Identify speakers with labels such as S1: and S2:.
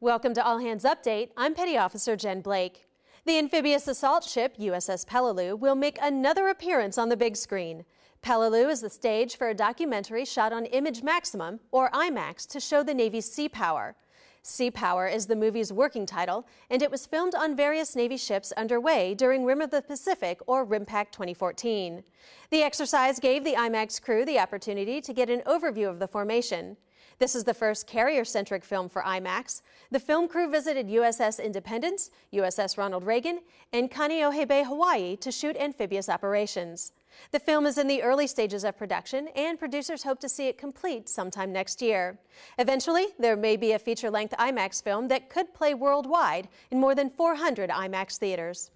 S1: Welcome to All Hands Update. I'm Petty Officer Jen Blake. The amphibious assault ship USS Peleliu will make another appearance on the big screen. Peleliu is the stage for a documentary shot on Image Maximum, or IMAX, to show the Navy's sea power. Sea Power is the movie's working title, and it was filmed on various Navy ships underway during Rim of the Pacific or RIMPAC 2014. The exercise gave the IMAX crew the opportunity to get an overview of the formation. This is the first carrier-centric film for IMAX. The film crew visited USS Independence, USS Ronald Reagan, and Kaneohe Bay, Hawaii to shoot amphibious operations. The film is in the early stages of production, and producers hope to see it complete sometime next year. Eventually, there may be a feature-length IMAX film that could play worldwide in more than 400 IMAX theaters.